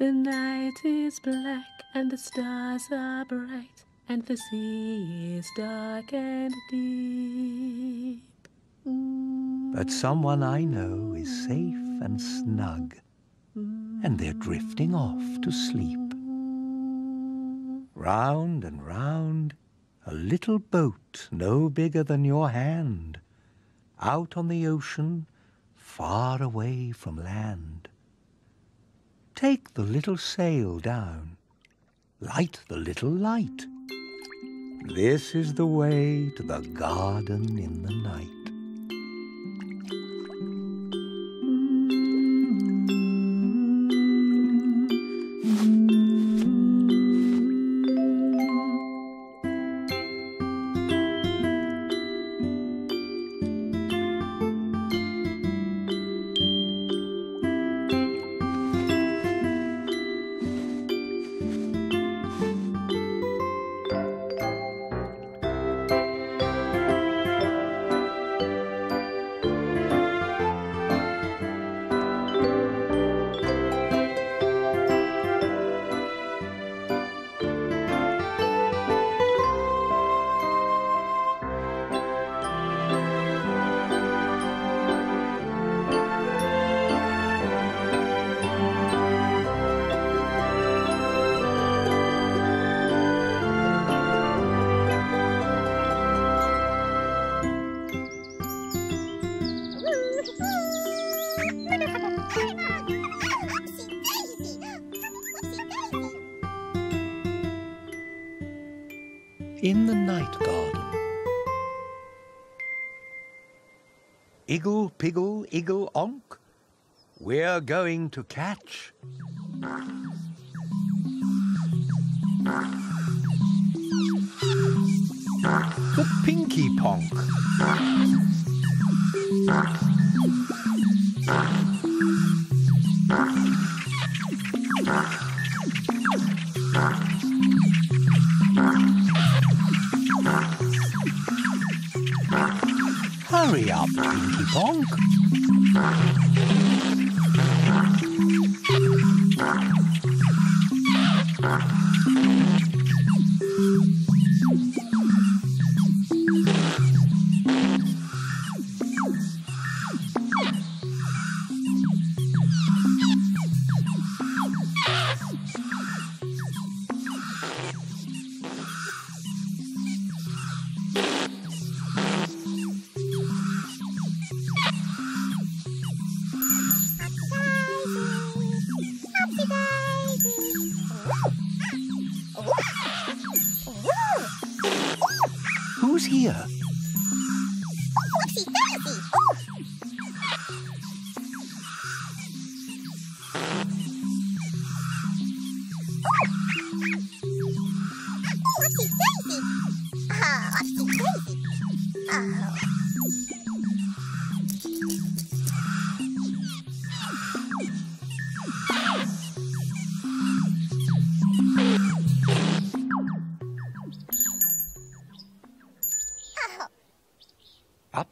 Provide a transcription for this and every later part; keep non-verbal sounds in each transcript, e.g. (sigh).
The night is black and the stars are bright and the sea is dark and deep. But someone I know is safe and snug, and they're drifting off to sleep. Round and round, a little boat no bigger than your hand, out on the ocean, far away from land. Take the little sail down, light the little light. This is the way to the garden in the night. In the night garden. Iggle, piggle, iggle, onk, we're going to catch. The Pinky Ponk. Hurry up, Pinky Ponk. Who's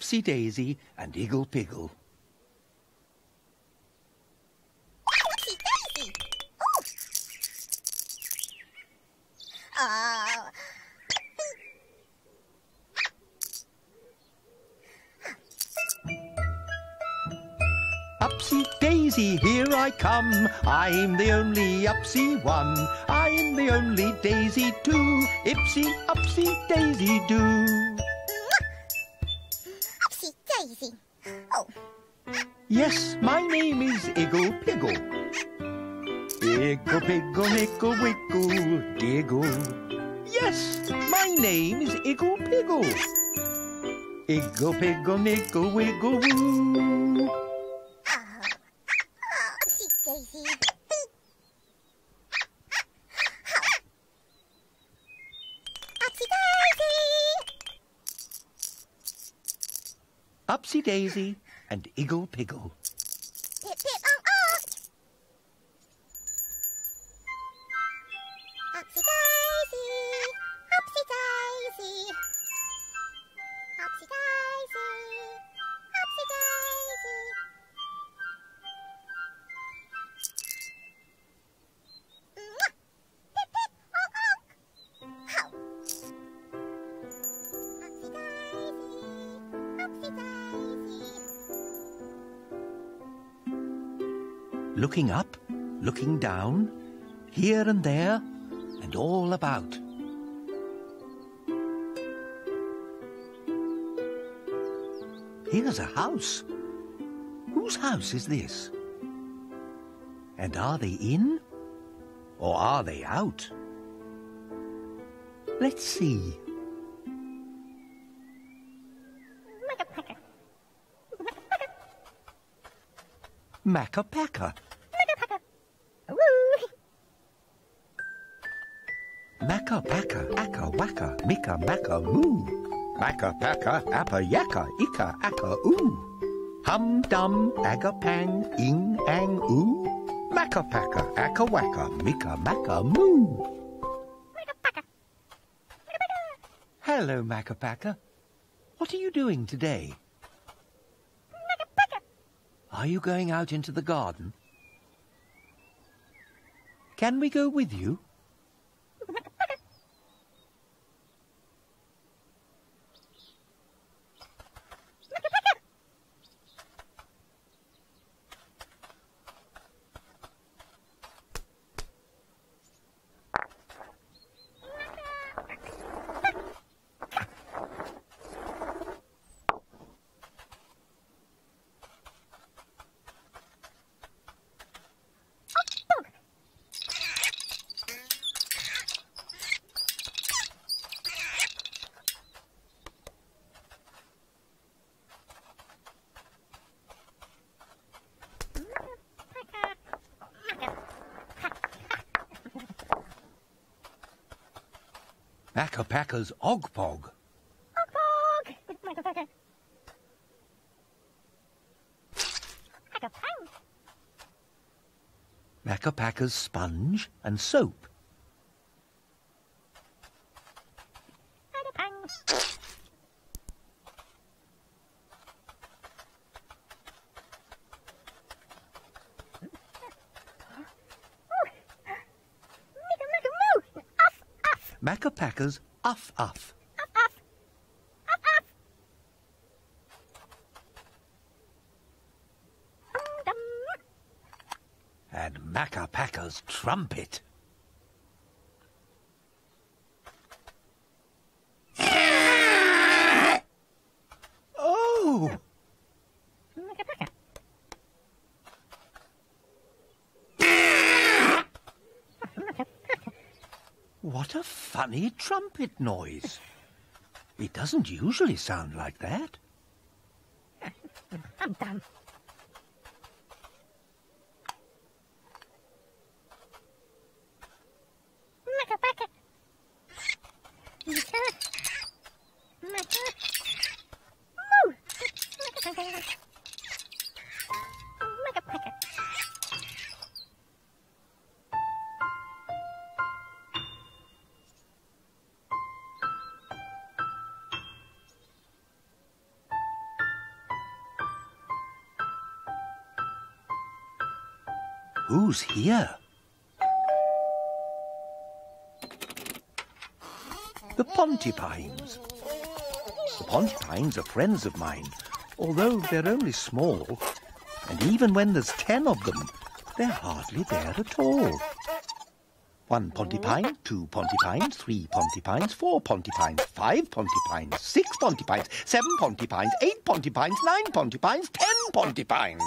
Upsy Daisy and Iggle Piggle. Upsy Daisy, here I come. I'm the only Upsy one. I'm the only Daisy too. Ipsy, Upsy, Daisy do. Yes, my name is Iggle Piggle. Iggle Piggle Nickle Wiggle Diggle. Yes, my name is Iggle Piggle. Iggle Piggle Nickle Wiggle Woo. Upsy Daisy. And Iggle Piggle. Looking up, looking down, here and there, and all about. Here's a house. Whose house is this? And are they in? Or are they out? Let's see. Makka Makka Pakka, Akka Wacka, Mika Macka Moo. Makka Pakka, Appa Yakka, Ika Akka Oo. Hum Dum, Aga Pang, Ing Ang Oo. Makka Pakka, Akka Wacka, Mika Macka Moo. Hello, Makka Pakka. What are you doing today? Are you going out into the garden? Can we go with you? Makka Pakka's Ogpog. Makka Pakka's Sponge and Soap. Makka Pakka's Uff Uff. And Macca Trumpet. Oh! What a funny trumpet noise. It doesn't usually sound like that. Who's here? The Pontipines. The Pontipines are friends of mine, although they're only small, and even when there's ten of them, they're hardly there at all. One Pontipine, two Pontipines, three Pontipines, four Pontipines, five Pontipines, six Pontipines, seven Pontipines, eight Pontipines, nine Pontipines, ten Pontipines.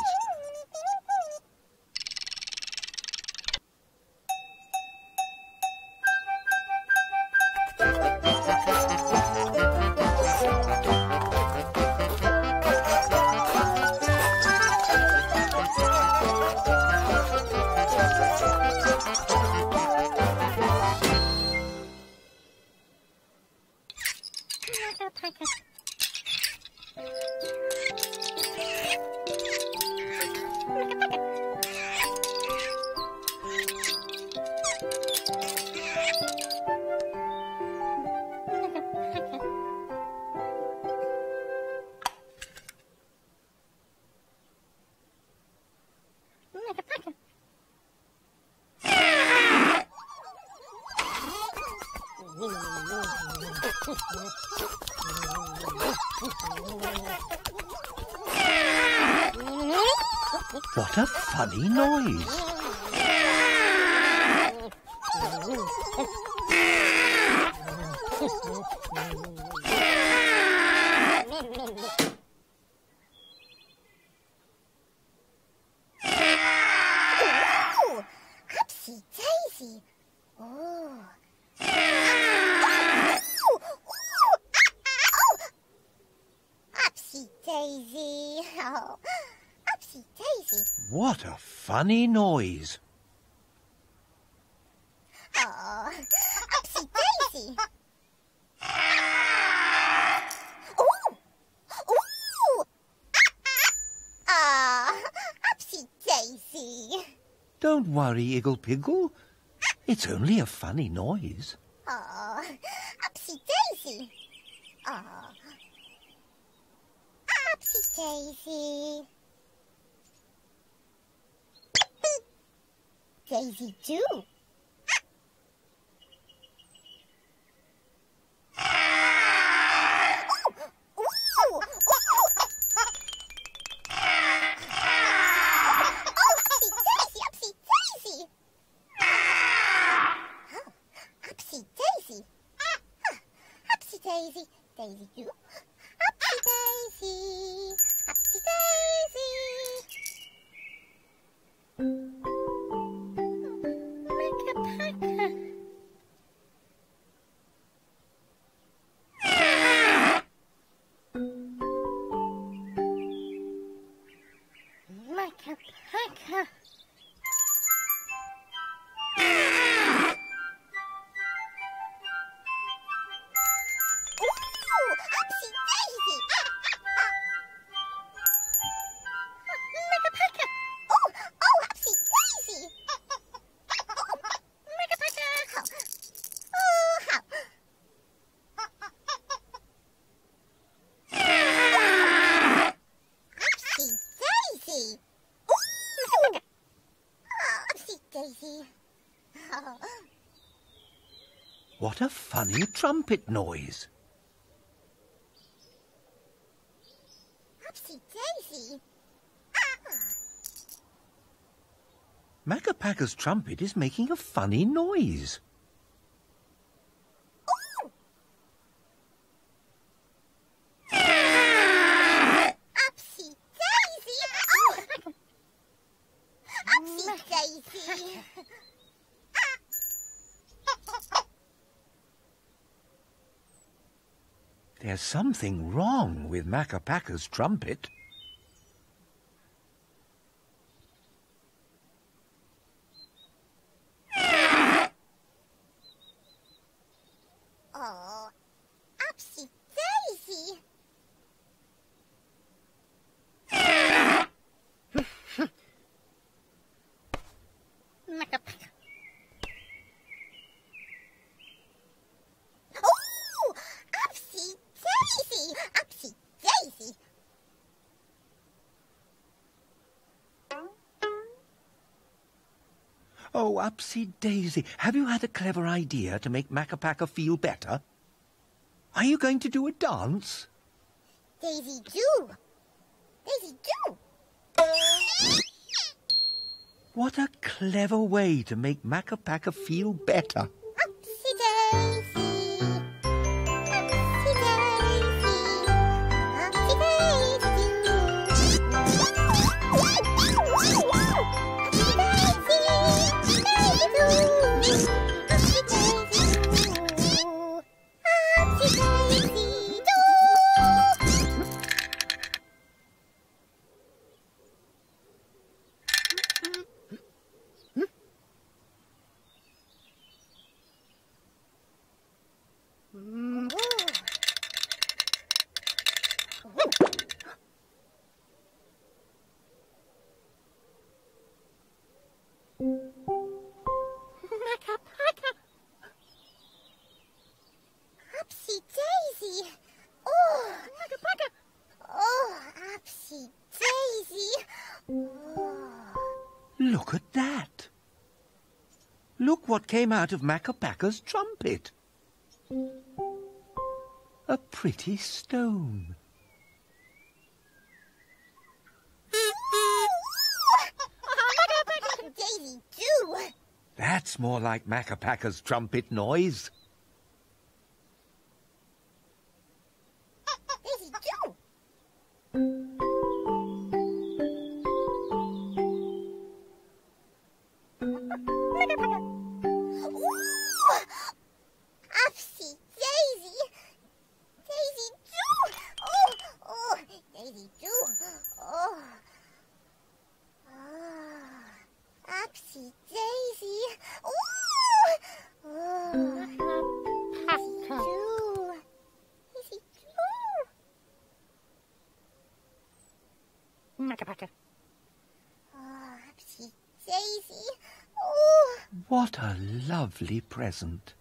Funny noise. (laughs) Ooh, upsy daisy. Oh. Ooh, ooh, ow. Upsy daisy. Oh, upsy daisy. What a funny noise. Oh, upsy daisy. Ooh, ooh. Ah, upsy daisy. Don't worry, Iggle Piggle. It's only a funny noise. Oh, upsy daisy. Oh, upsy daisy. Daisy too. Makka Pakka. Ooh, funny trumpet noise. Upsy daisy. Ah. Makka Pakka's trumpet is making a funny noise. Ooh. Upsy daisy. Oh. Upsy daisy. There's something wrong with Makka Pakka's trumpet. Oh, upsy daisy. Oh, upsy daisy, upsy daisy. Oh, Upsy Daisy, have you had a clever idea to make Makka Pakka feel better? Are you going to do a dance? Daisy do. Daisy do. What a clever way to make Makka Pakka feel better. came out of Makka Pakka's trumpet. A pretty stone. (laughs) Daisy! That's more like Makka Pakka's trumpet noise. lovely present.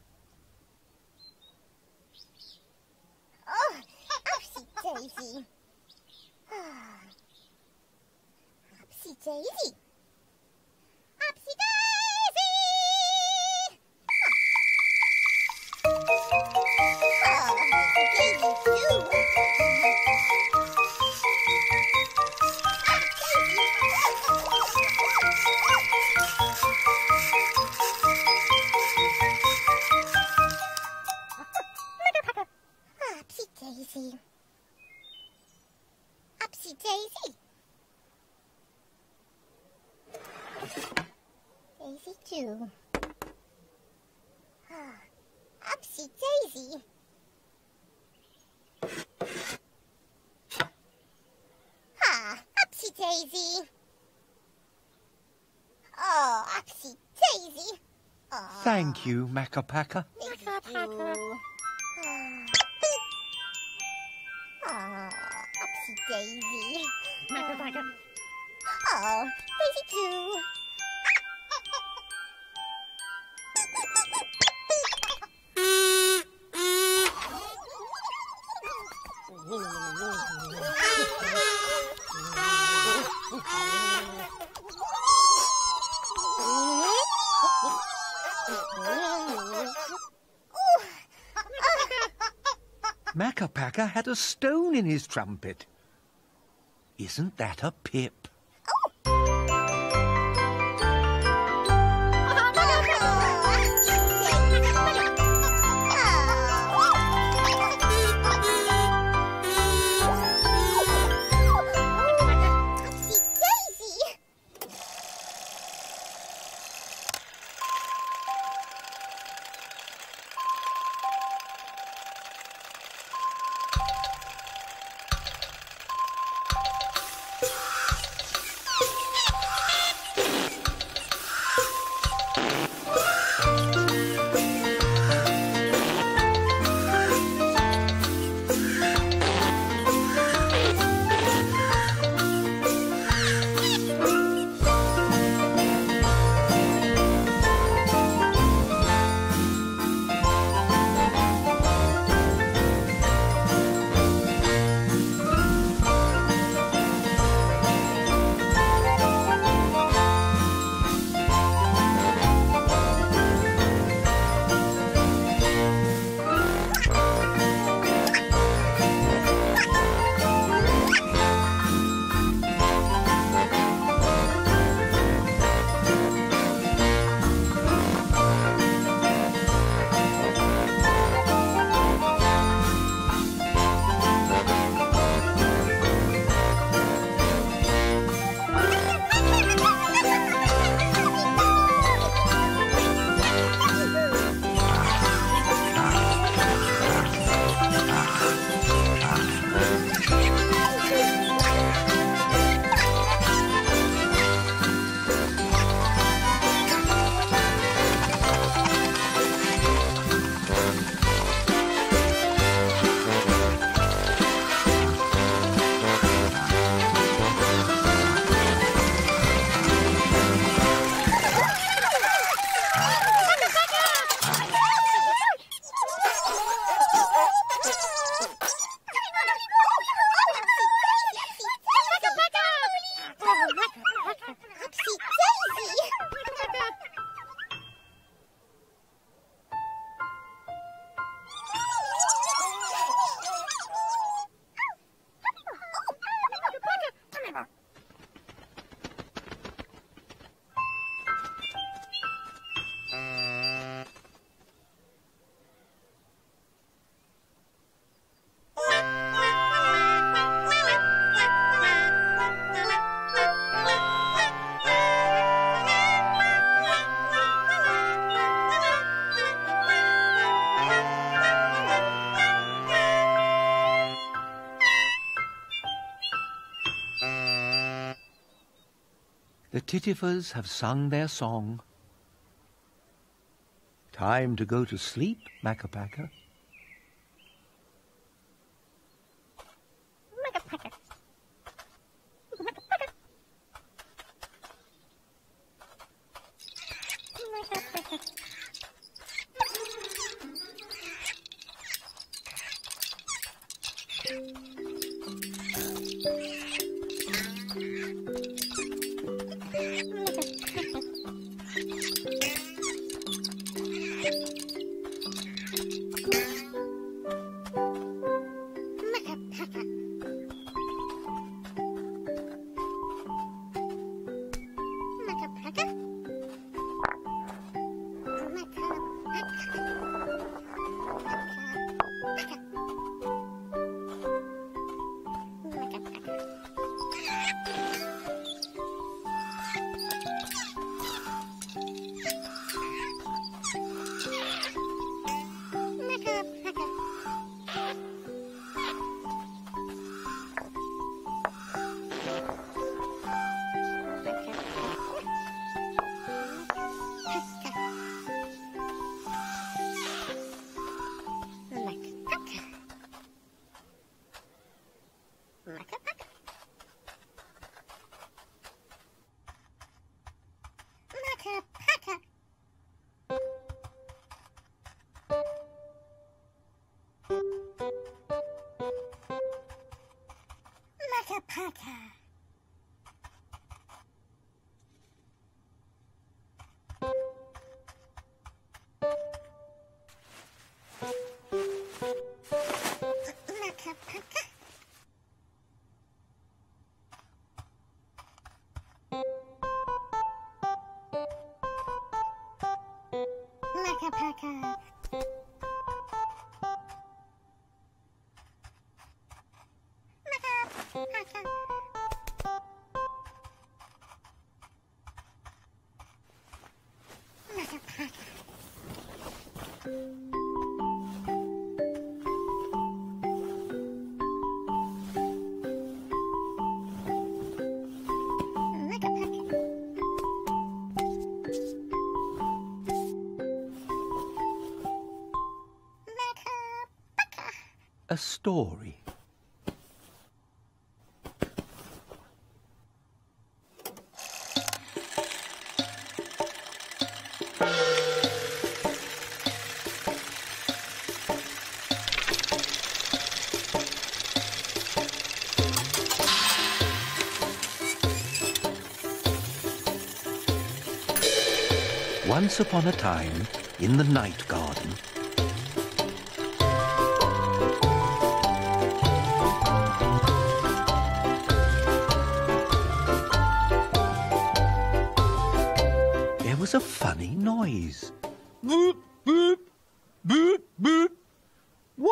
Lacquer Packer. Packer. Oh, Upsy Daisy. Packer. Oh, ah, Daisy too. Had a stone in his trumpet. Isn't that a pip? The Tittifers have sung their song. Time to go to sleep, Makka Pakka. A story. Once upon a time, in the night garden,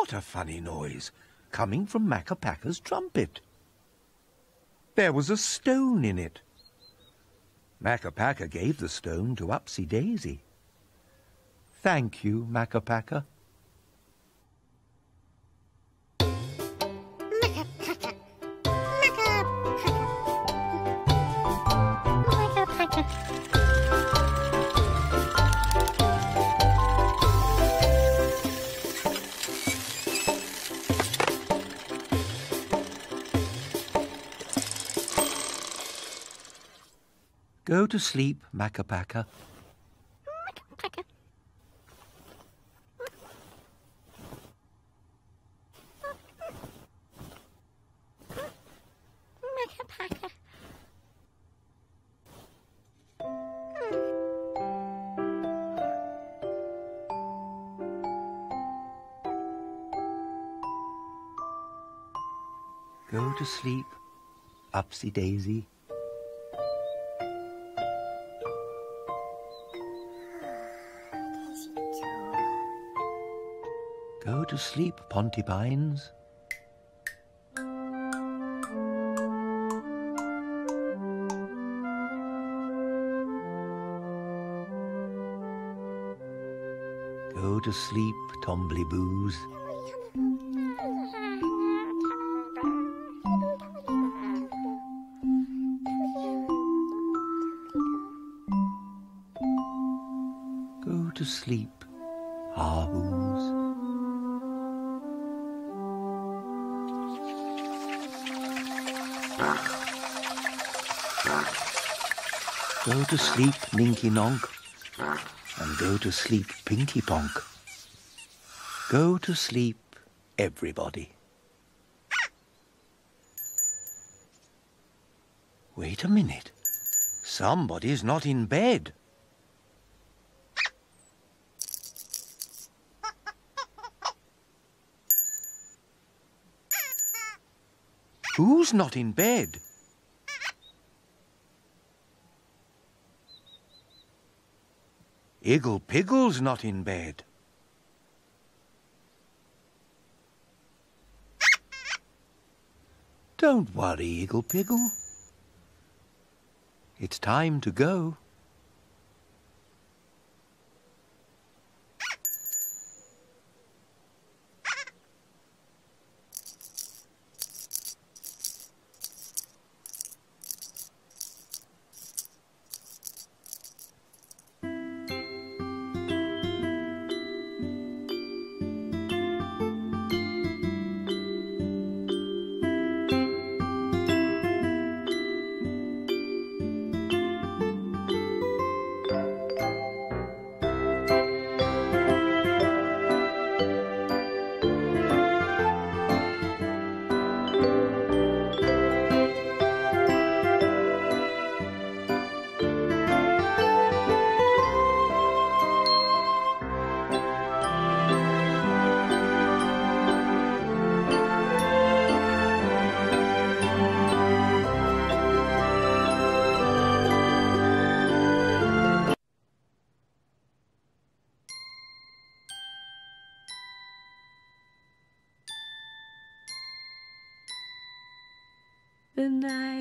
What a funny noise, coming from Makka Pakka's trumpet. There was a stone in it. Makka Pakka gave the stone to Upsy Daisy. Thank you, Makka to sleep, Makka Pakka. Go to sleep, Upsy Daisy. sleep, Pontipines. Go to sleep, Tombliboos. Go to sleep, Harboos. Go to sleep, Ninky Nonk, and go to sleep, Pinky Ponk. Go to sleep, everybody. Wait a minute. Somebody's not in bed. Who's not in bed? Iggle Piggle's not in bed. Don't worry, Iggle Piggle. It's time to go.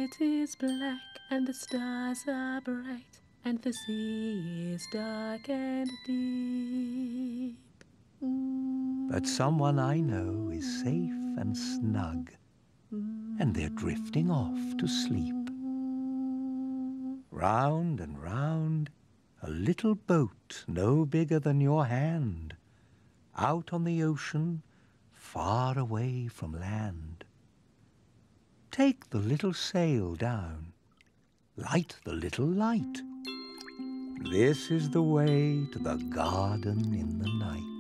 Night is black and the stars are bright and the sea is dark and deep. But someone I know is safe and snug, and they're drifting off to sleep. Round and round, a little boat no bigger than your hand, out on the ocean, far away from land. Take the little sail down, light the little light. This is the way to the garden in the night.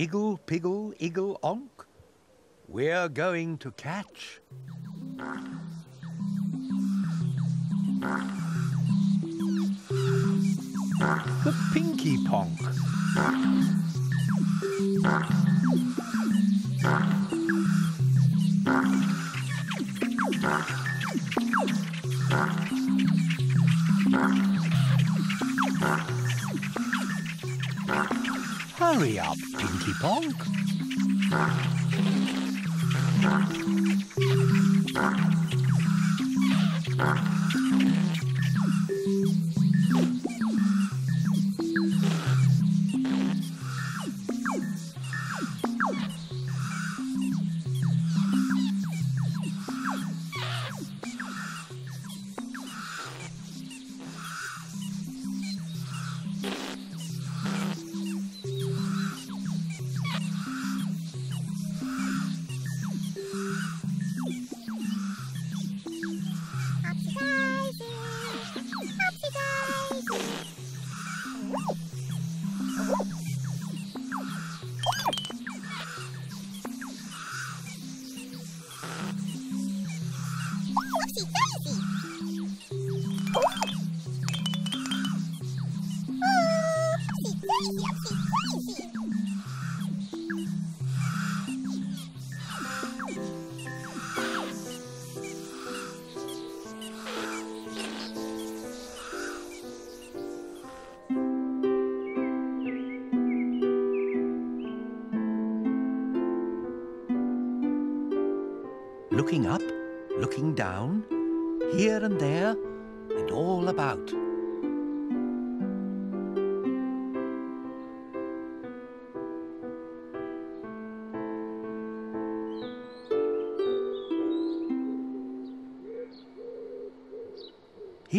Iggle, piggle, iggle, onk, we're going to catch. The Pinky Ponk. Hurry up, Pinky Ponk.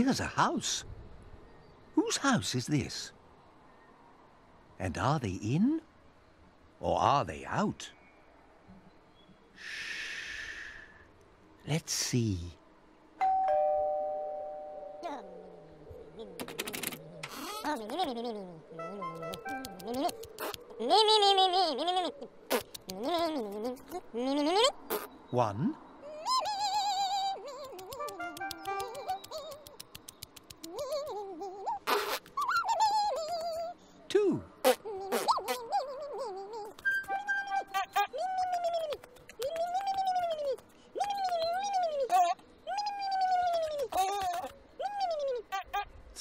Here's a house. Whose house is this? And are they in? Or are they out? Shh. Let's see. One,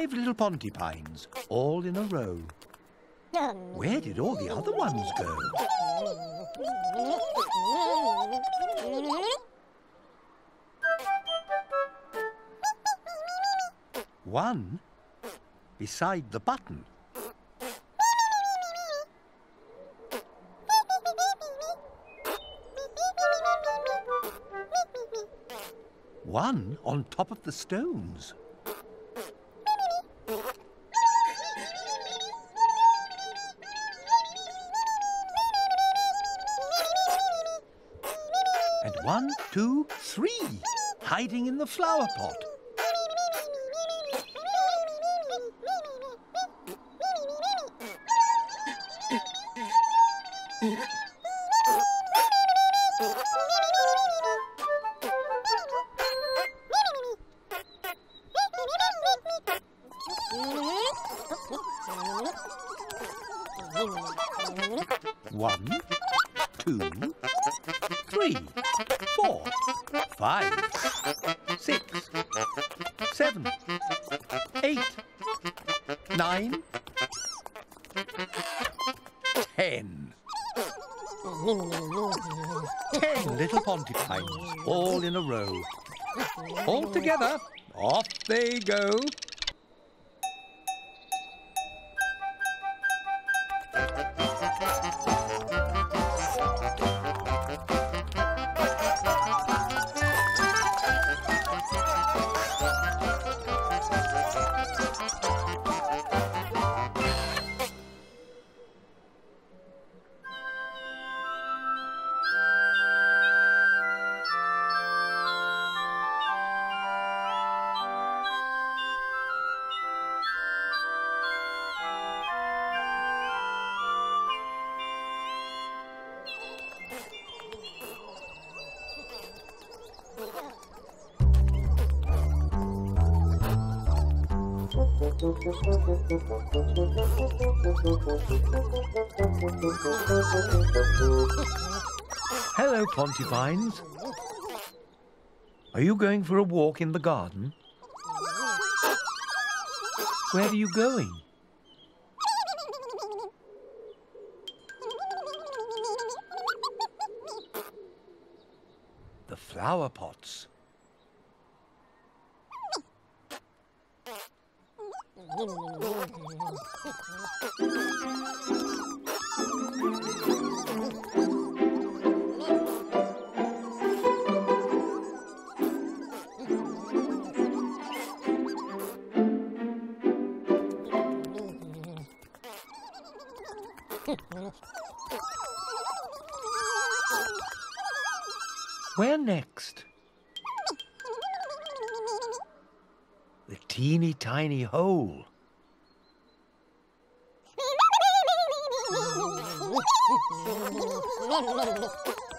Five little Pontipines, all in a row. Where did all the other ones go? One beside the button. One on top of the stones. Two, three, hiding in the flower pot. Eight, nine, ten. Ten little Pontipines, all in a row. All together, off they go. Hello, Pontipines. Are you going for a walk in the garden? Where are you going? The flower pots. Where next? Teeny tiny hole. (laughs)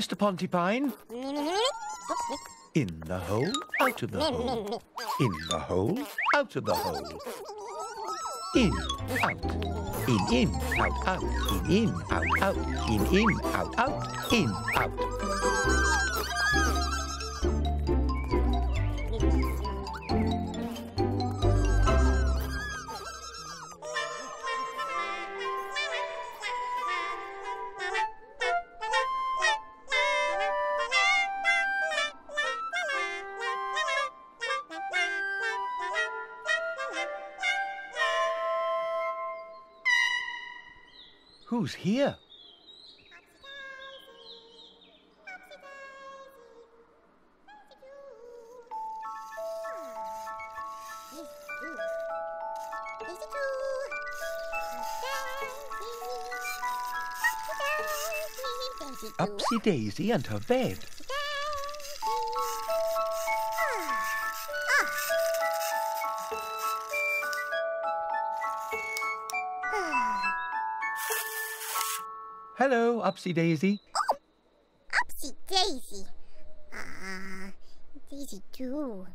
Mr. Pontipine. In the hole, out of the hole. In the hole, out of the hole. In, out. In, in, out, out. In, in, out, out. In, in, out, out. In, out. Here? Upsy Daisy and her bed. Hello, Upsy Daisy. Upsy Daisy. Ah, Daisy too.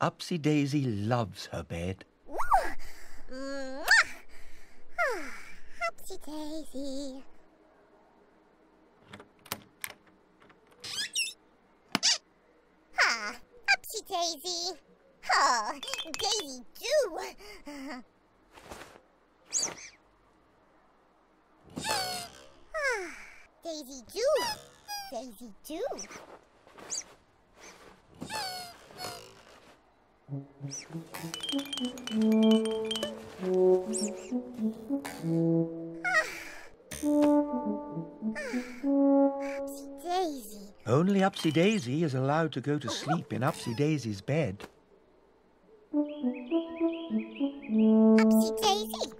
Upsy Daisy loves her bed. Ah, Upsy Daisy. Ah, Upsy Daisy. Oh, Daisy too. Daisy too. Daisy. Upsy Daisy. Only Upsy Daisy is allowed to go to sleep in Upsy Daisy's bed. Upsy Daisy.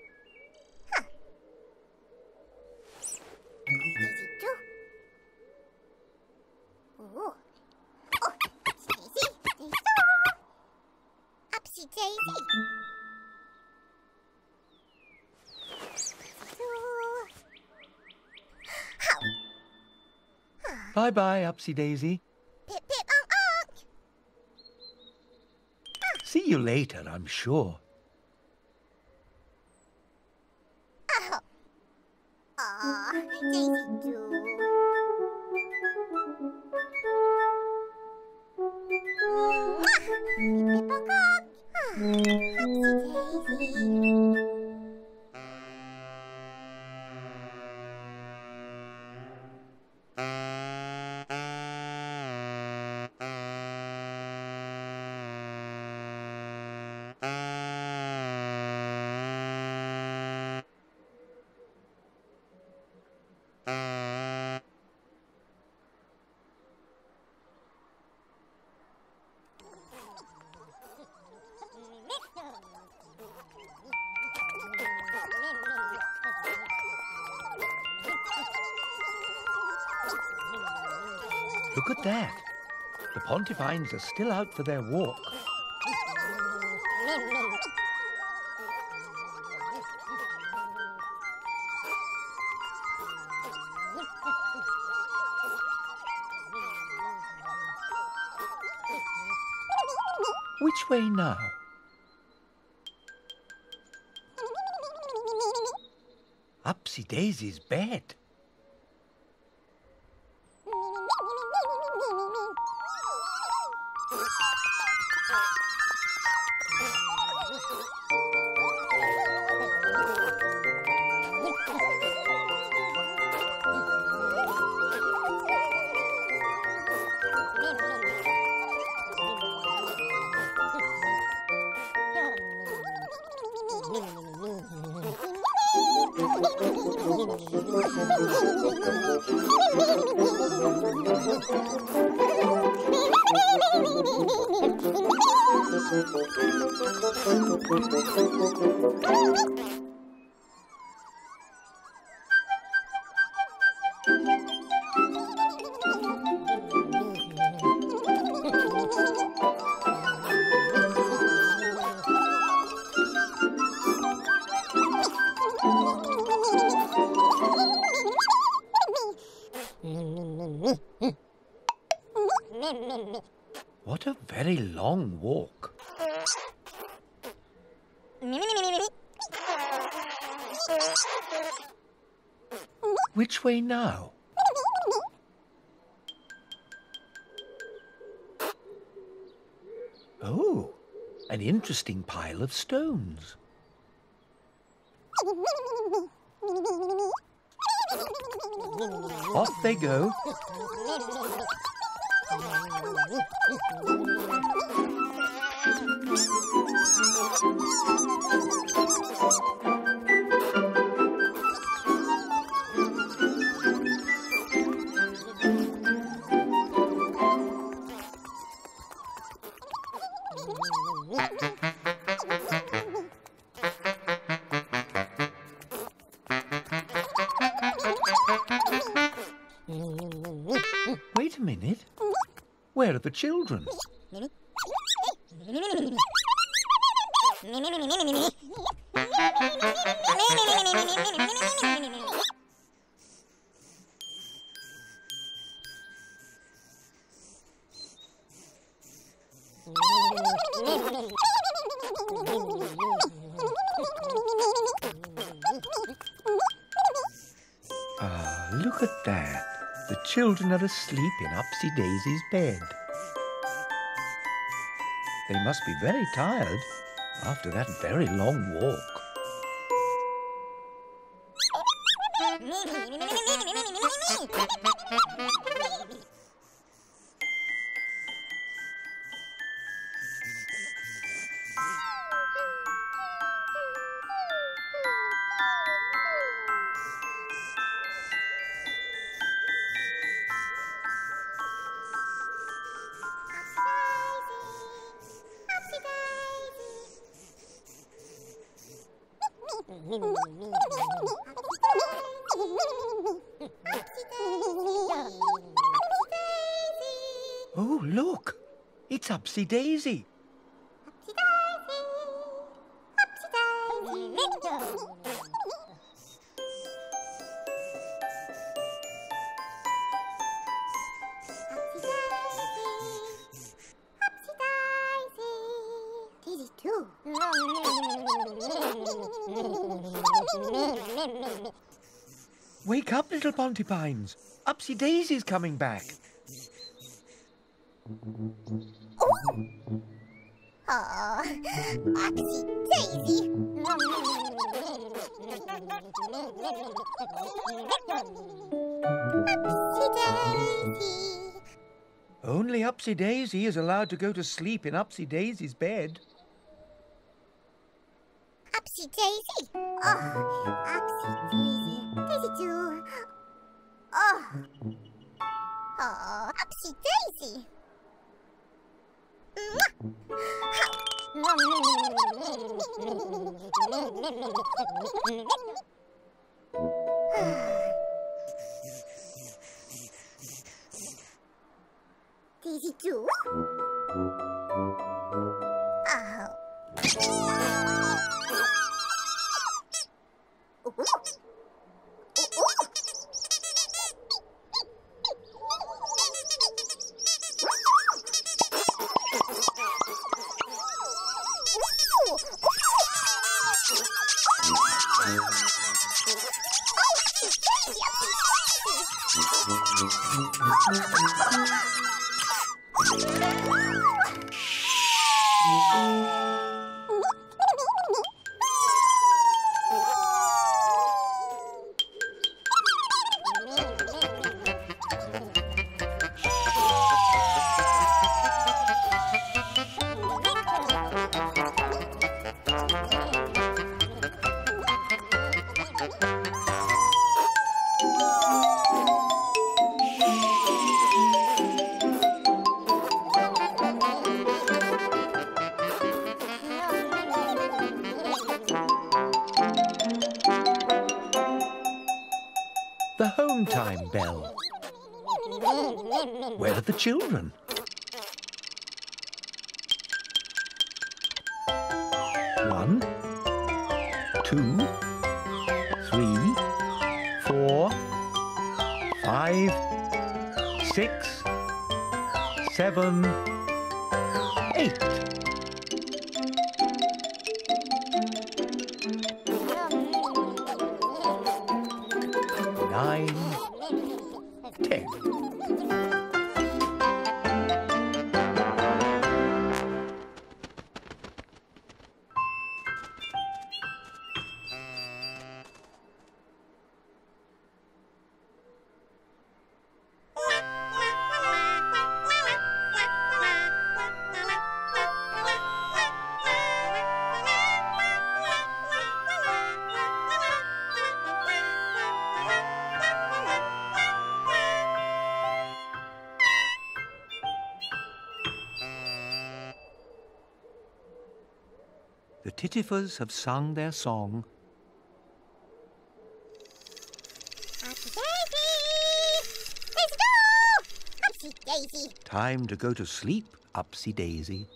How? Bye bye, Upsy Daisy. Pip pip unk unk. See you later, I'm sure. are still out for their walk. Which way now? Upsy Daisy's bed. Oh, an interesting pile of stones. Off they go. Children? Ah, look at that. The children are asleep in Upsy Daisy's bed. They must be very tired after that very long walk. Wake up, little Pontipines. Upsy Daisy's coming back. Aw, Upsy Daisy. Upsy Daisy. Only Upsy Daisy is allowed to go to sleep in Upsy Daisy's bed. Upsy Daisy. Oh, Upsy Daisy. Daisy too. Oh. Oh, Upsy Daisy. (laughs) Daisy bell. Where are the children? The Tittifers have sung their song. Upsy daisy! Daisy do! Upsy daisy! Time to go to sleep, Upsy Daisy.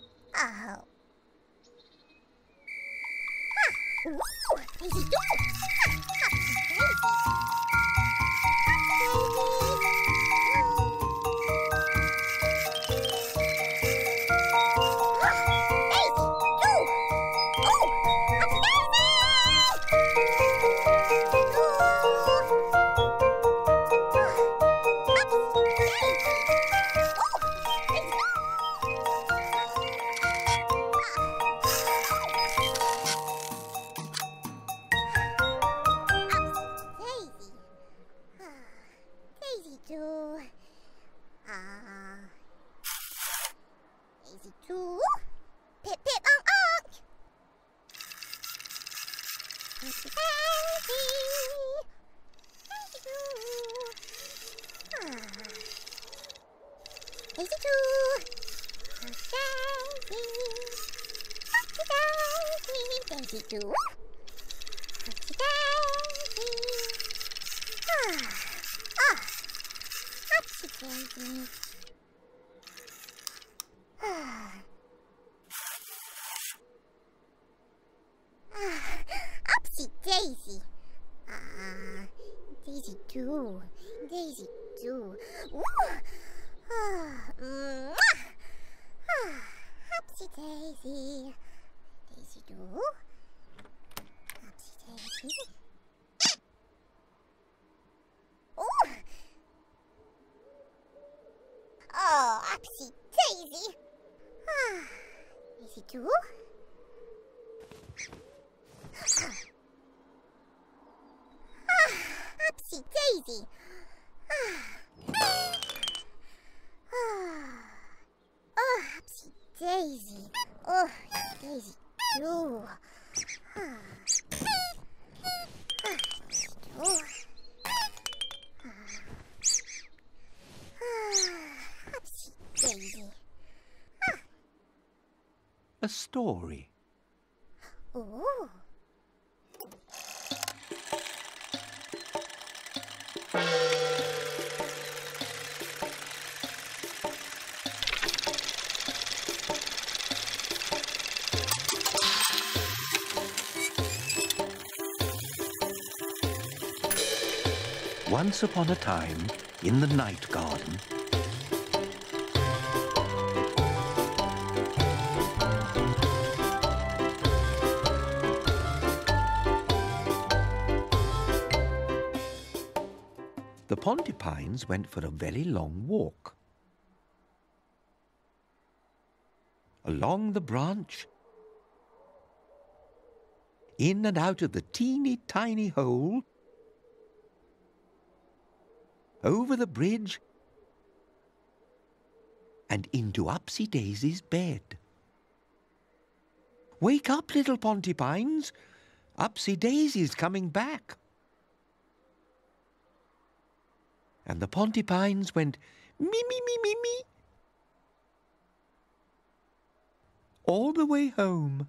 Ah. Ah. Oh, Daisy! Oh, Daisy! Ah. Ah. Ah, Daisy. A story. Once upon a time, in the night garden, the Pontipines went for a very long walk. Along the branch, in and out of the teeny tiny hole, over the bridge, and into Upsy Daisy's bed. Wake up, little Pontipines! Upsy Daisy's coming back. And the Pontipines went me me me me me all the way home.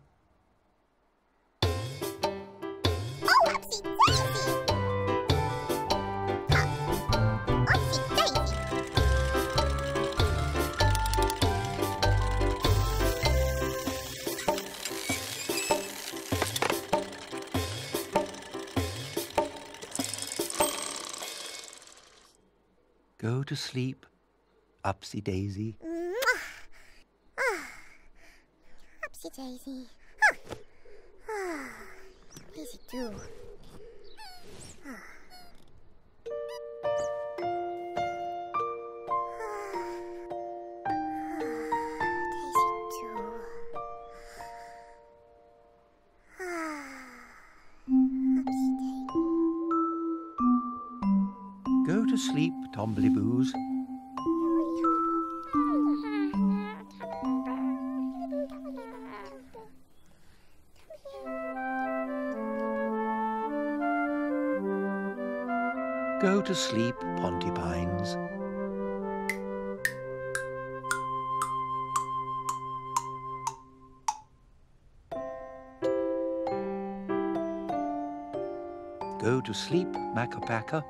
Go to sleep, Upsy Daisy. Mwah! Ah, upsy daisy. Ah, ah, to sleep, Pontipines. Go to sleep, Makka Pakka.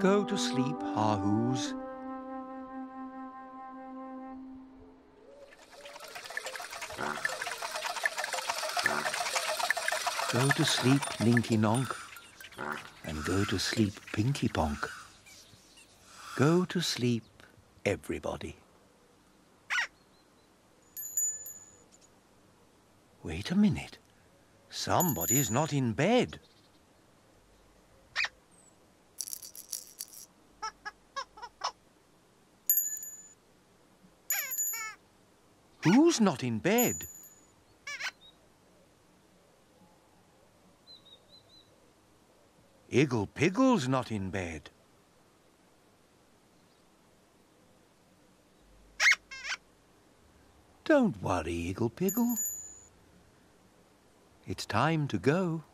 Go to sleep, Haahoos. Go to sleep, Ninky Nonk. And go to sleep, Pinky Ponk. Go to sleep, everybody. Wait a minute. Somebody's not in bed. Who's not in bed? Igglepiggle's not in bed. Don't worry, Iggle Piggle. It's time to go.